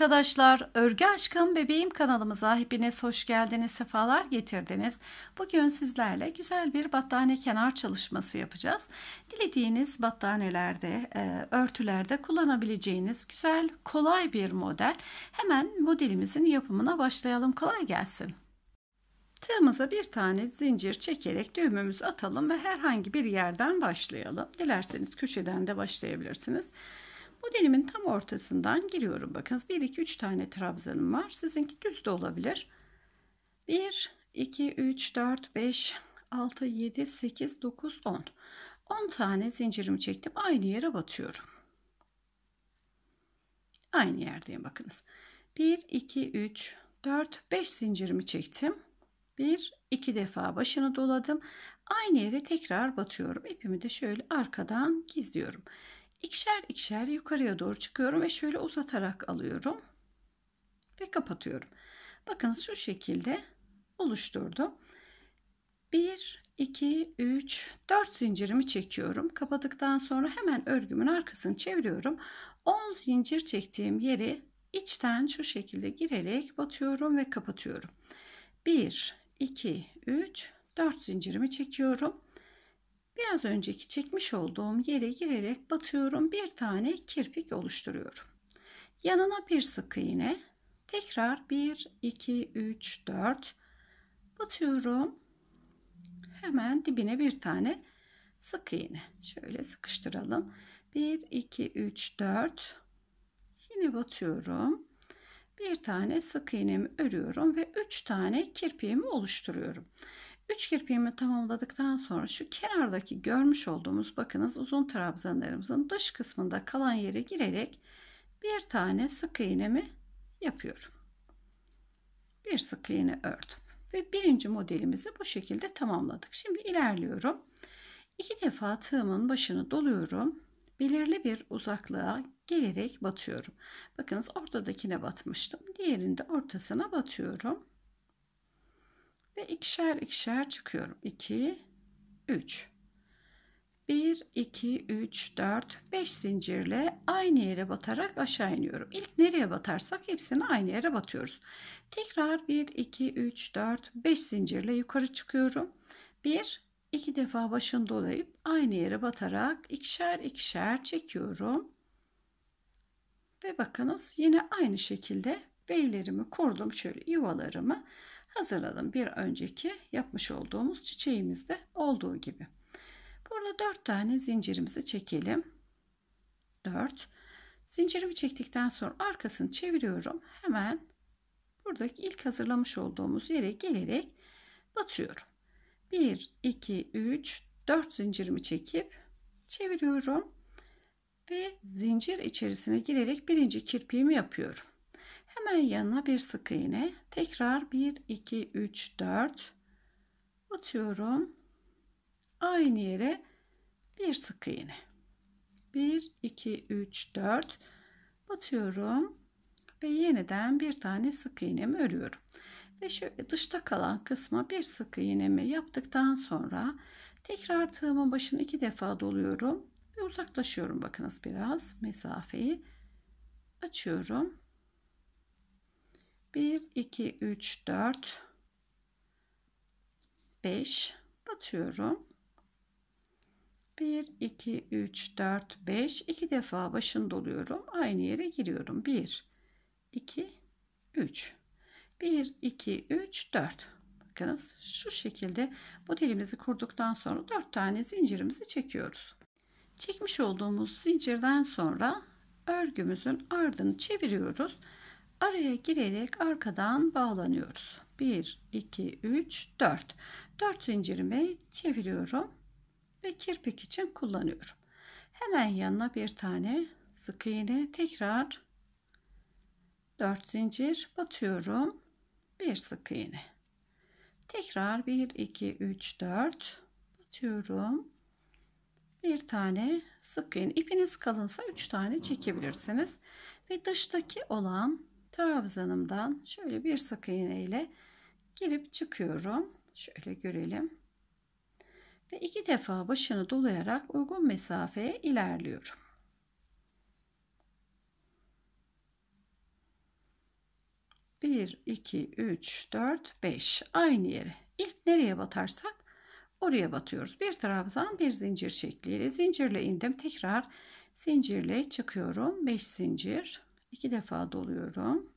arkadaşlar, Örgü Aşkım Bebeğim kanalımıza hepiniz hoş geldiniz, sefalar getirdiniz. Bugün sizlerle güzel bir battaniye kenar çalışması yapacağız. Dilediğiniz battaniyelerde, e, örtülerde kullanabileceğiniz güzel, kolay bir model. Hemen modelimizin yapımına başlayalım. Kolay gelsin. Tığımıza bir tane zincir çekerek düğümümüzü atalım ve herhangi bir yerden başlayalım. Dilerseniz köşeden de başlayabilirsiniz. Modelimin tam ortasından giriyorum. Bakınız 1, 2, 3 tane trabzanım var. Sizinki düz de olabilir. 1, 2, 3, 4, 5, 6, 7, 8, 9, 10. 10 tane zincirimi çektim. Aynı yere batıyorum. Aynı yerdeyim bakınız. 1, 2, 3, 4, 5 zincirimi çektim. 1, 2 defa başını doladım. Aynı yere tekrar batıyorum. İpimi de şöyle arkadan gizliyorum ikişer ikişer yukarıya doğru çıkıyorum ve şöyle uzatarak alıyorum ve kapatıyorum. Bakın şu şekilde oluşturdu. 1, 2, 3, 4 zincirimi çekiyorum. Kapadıktan sonra hemen örgümün arkasını çeviriyorum. 10 zincir çektiğim yeri içten şu şekilde girerek batıyorum ve kapatıyorum. 1, 2, 3, 4 zincirimi çekiyorum. Biraz önceki çekmiş olduğum yere girerek batıyorum. Bir tane kirpik oluşturuyorum. Yanına bir sık iğne. Tekrar 1, 2, 3, 4 batıyorum. Hemen dibine bir tane sık iğne. Şöyle sıkıştıralım. 1, 2, 3, 4 yine batıyorum. Bir tane sık iğnemi örüyorum ve 3 tane kirpiğimi oluşturuyorum. 3 kirpiğimi tamamladıktan sonra şu kenardaki görmüş olduğumuz bakınız uzun trabzanlarımızın dış kısmında kalan yere girerek bir tane sık iğnemi yapıyorum. Bir sık iğne ördüm ve birinci modelimizi bu şekilde tamamladık. Şimdi ilerliyorum. İki defa tığımın başını doluyorum. Belirli bir uzaklığa gelerek batıyorum. Bakınız ortadakine batmıştım. Diğerinde ortasına batıyorum ve ikişer ikişer çıkıyorum. 2 3 1 2 3 4 5 zincirle aynı yere batarak aşağı iniyorum. İlk nereye batarsak hepsini aynı yere batıyoruz. Tekrar 1 2 3 4 5 zincirle yukarı çıkıyorum. 1 2 defa başını dolayıp aynı yere batarak ikişer ikişer çekiyorum. Ve bakınız yine aynı şekilde beylerimi kurdum şöyle yuvalarımı hazırladım. Bir önceki yapmış olduğumuz çiçeğimizde olduğu gibi. Burada 4 tane zincirimizi çekelim. 4. Zincirimi çektikten sonra arkasını çeviriyorum. Hemen buradaki ilk hazırlamış olduğumuz yere gelerek batıyorum. 1, 2, 3, 4 zincirimi çekip çeviriyorum ve zincir içerisine girerek birinci kirpiğimi yapıyorum. Hemen yanına bir sık iğne. Tekrar 1, 2, 3, 4 batıyorum. Aynı yere bir sık iğne. 1, 2, 3, 4 batıyorum. Ve yeniden bir tane sık iğnemi örüyorum. Ve şöyle dışta kalan kısma bir sık iğnemi yaptıktan sonra tekrar tığımın başını iki defa doluyorum ve uzaklaşıyorum bakınız biraz mesafeyi açıyorum 1 2 3 4 5 batıyorum. 1 2 3 4 5 iki defa başını doluyorum. Aynı yere giriyorum. 1 2 3 1 2 3 4 bakınız şu şekilde modelimizi kurduktan sonra 4 tane zincirimizi çekiyoruz. Çekmiş olduğumuz zincirden sonra örgümüzün ardını çeviriyoruz araya girerek arkadan bağlanıyoruz. 1 2 3 4 4 zincirimi çeviriyorum ve kirpik için kullanıyorum. Hemen yanına bir tane sık iğne tekrar 4 zincir batıyorum. Bir sık iğne. Tekrar 1 2 3 4 batıyorum. Bir tane sık iğne. İpiniz kalınsa 3 tane çekebilirsiniz. Ve dıştaki olan trabzanımdan şöyle bir sık iğne ile girip çıkıyorum. Şöyle görelim. Ve iki defa başını dolayarak uygun mesafeye ilerliyorum. 1, 2, 3, 4, 5. Aynı yere. İlk nereye batarsak oraya batıyoruz. Bir trabzan bir zincir şekliyle. Zincirle indim. Tekrar zincirle çıkıyorum. 5 zincir. 2 defa doluyorum.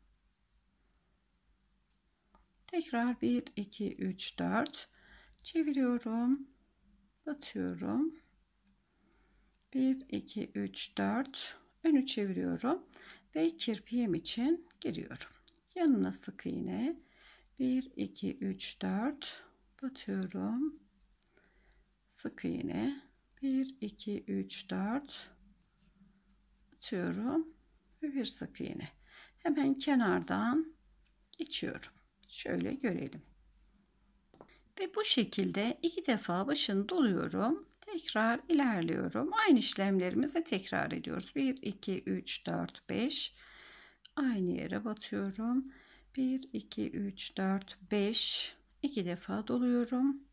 Tekrar 1, 2, 3, 4. Çeviriyorum. Batıyorum. 1, 2, 3, 4. Önü çeviriyorum. Ve kirpiğim için giriyorum. Yanına sık iğne. 1, 2, 3, 4. Batıyorum. Sık iğne. 1, 2, 3, 4. Batıyorum. Bir sık iğne. Hemen kenardan geçiyorum. Şöyle görelim. Ve bu şekilde iki defa başını doluyorum. Tekrar ilerliyorum. Aynı işlemlerimizi tekrar ediyoruz. 1, 2, 3, 4, 5. Aynı yere batıyorum. 1, 2, 3, 4, 5. iki defa doluyorum.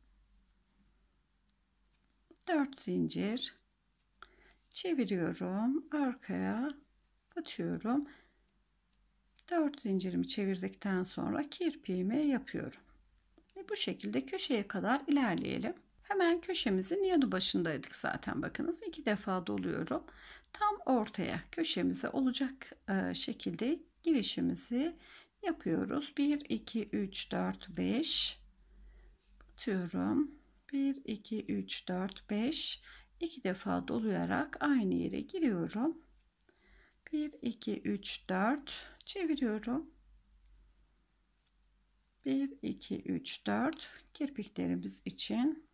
4 zincir. Çeviriyorum. Arkaya batıyorum. 4 zincirimi çevirdikten sonra kirpiğimi yapıyorum. Ve bu şekilde köşeye kadar ilerleyelim. Hemen köşemizin yanı başındaydık zaten bakınız. iki defa doluyorum. Tam ortaya köşemize olacak e, şekilde girişimizi yapıyoruz. 1, 2, 3, 4, 5 batıyorum. 1, 2, 3, 4, 5 iki defa dolayarak aynı yere giriyorum. 1, 2, 3, 4 çeviriyorum. 1, 2, 3, 4 kirpiklerimiz için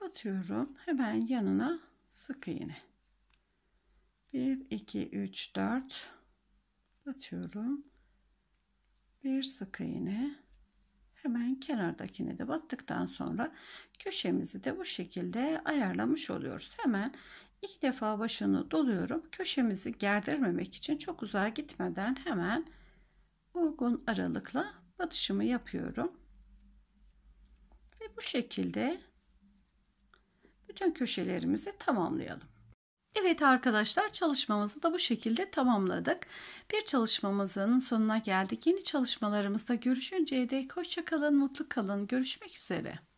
batıyorum. Hemen yanına sık iğne. 1, 2, 3, 4 batıyorum. Bir sık iğne. Hemen kenardakini de battıktan sonra köşemizi de bu şekilde ayarlamış oluyoruz. Hemen iki defa başını doluyorum. Köşemizi gerdirmemek için çok uzağa gitmeden hemen uygun aralıkla batışımı yapıyorum. Ve bu şekilde bütün köşelerimizi tamamlayalım. Evet arkadaşlar çalışmamızı da bu şekilde tamamladık. Bir çalışmamızın sonuna geldik. Yeni çalışmalarımızda görüşünceye dek hoşçakalın, mutlu kalın. Görüşmek üzere.